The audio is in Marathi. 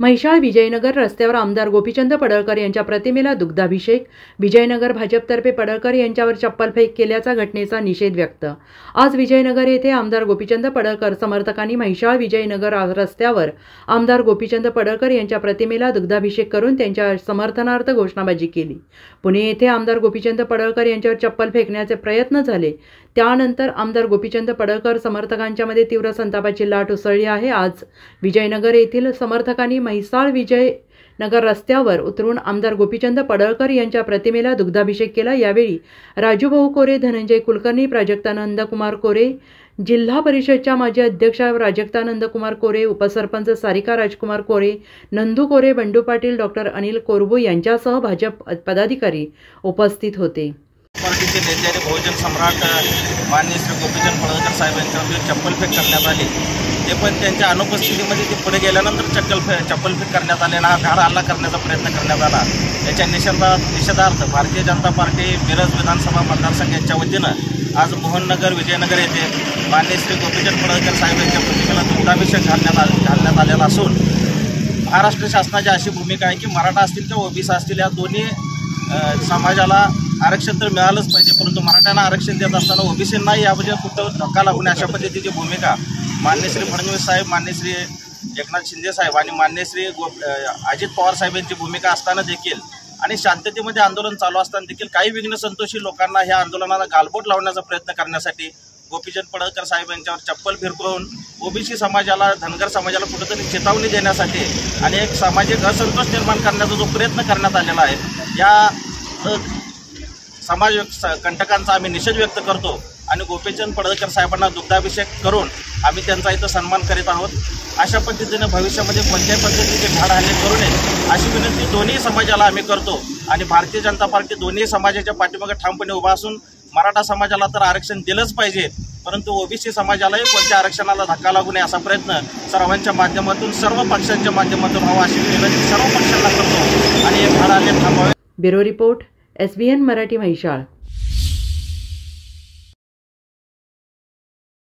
महिषाळ विजयनगर रस्त्यावर आमदार गोपीचंद पडळकर यांच्या प्रतिमेला दुग्धाभिषेक. विजयनगर भाजपतर्फे पडळकर यांच्यावर चप्पलफेक केल्याचा घटनेचा निषेध व्यक्त. आज विजयनगर येथे आमदार गोपीचंद पडळकर समर्थकांनी महिषाळ विजयनगर रस्त्यावर आमदार गोपीचंद पडळकर यांच्या प्रतिमेला दुग्धाभिषेक करून त्यांच्या समर्थनार्थ घोषणाबाजी केली. पुणे येथे आमदार गोपीचंद पडळकर यांच्यावर चप्पल फेकण्याचे प्रयत्न झाले. त्यानंतर आमदार गोपीचंद पडळकर समर्थकांच्यामध्ये तीव्र संतापाची लाट उसळली आहे. आज विजयनगर येथील समर्थकांनी म्हैसाळ विजय नगर रस्त्यावर उतरून आमदार गोपीचंद पडळकर यांच्या प्रतिमेला दुग्धाभिषेक केला. यावेळी राजूभाऊ कोरे धनंजय कुलकर्णी प्राजक्तानंद कुमार कोरे जिल्हा परिषदच्या माजी अध्यक्षा प्राजक्तानंद कुमार कोरे उपसरपंच सारिका राजकुमार कोरे नंदू कोरे बंडू पाटील डॉक्टर अनिल कोरबू यांच्यासह भाजप पदाधिकारी उपस्थित होते. पार्टीचे नेते आणि बहुजन सम्राट माननीय श्री गोपीचंद पडळकर साहेब यांच्यावर चप्पलफेक करण्यात आली ते पण त्यांच्या अनुपस्थितीमध्ये ते पुढे गेल्यानंतर चक्कलफे चप्पलफेक करण्यात आले हा घाड हल्ला करण्याचा प्रयत्न करण्यात आला. याच्या निषेधा निषेधार्थ भारतीय जनता पार्टी मिरज विधानसभा मतदारसंघ यांच्या वतीनं आज मोहननगर विजयनगर येथे माननीय श्री गोपीचंद पडळकर साहेब यांच्या प्रतिमेला दुग्धाभिषेक घालण्यात घालण्यात आलेला असून महाराष्ट्र शासनाची अशी भूमिका आहे की मराठा असतील किंवा ओबीसी असतील या दोन्ही समाजाला आरक्षण तर मिळालंच पाहिजे परंतु मराठ्यांना आरक्षण देत असताना ओबीसींना यामध्ये कुठं धक्का लागू नये अशा पद्धतीची भूमिका मान्य श्री फडणवीस साहेब मान्य श्री एकनाथ शिंदे साहेब आणि मान्य श्री गो अजित पवार साहेब यांची भूमिका असताना देखील आणि शांततेमध्ये आंदोलन चालू असताना देखील काही विघ्न संतोषी लोकांना ह्या आंदोलनाला गालबोट लावण्याचा प्रयत्न करण्यासाठी गोपीचंद पडळकर साहेब यांच्यावर चप्पल फिरकवून ओबीसी समाजाला धनगर समाजाला कुठंतरी चेतावणी देण्यासाठी आणि एक सामाजिक असंतोष निर्माण करण्याचा जो प्रयत्न करण्यात आलेला आहे या समाज कंटकांचा आम्ही निषेध व्यक्त करतो आणि गोपीचंद पडळकर साहेबांना दुग्धाभिषेक करून आम्ही त्यांचा इथं सन्मान करीत आहोत. अशा पद्धतीने भविष्यामध्ये कोणत्याही पद्धतीचे झाड हल्ले करू नये अशी विनंती दोन्ही समाजाला आम्ही करतो. आणि भारतीय जनता पार्टी दोन्ही समाजाच्या पाठीमागे ठामपणे उभा असून मराठा समाजाला तर आरक्षण दिलंच पाहिजे. परंतु ओबीसी समाजालाही कोणत्या आरक्षणाला धक्का लागू नये असा प्रयत्न सर्वांच्या माध्यमातून सर्व पक्षांच्या माध्यमातून व्हावा अशी विनंती सर्व पक्षांना करतो. आणि हे झाड आले थांबवावे bureau report S B N Marathi Mhaisal